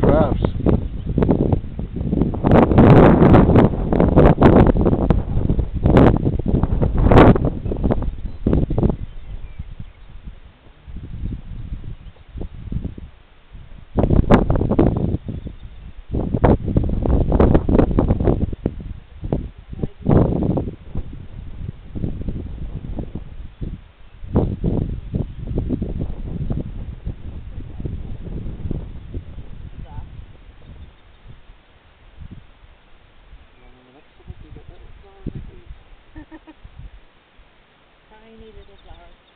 drafts. I needed a flower.